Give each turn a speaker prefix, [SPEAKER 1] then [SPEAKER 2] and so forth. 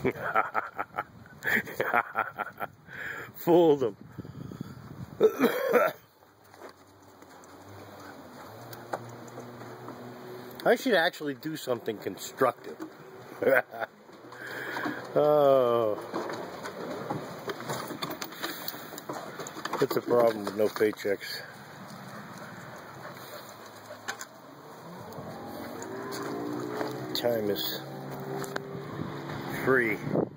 [SPEAKER 1] Fooled him. I should actually do something constructive. oh. That's a problem with no paychecks. Time is free.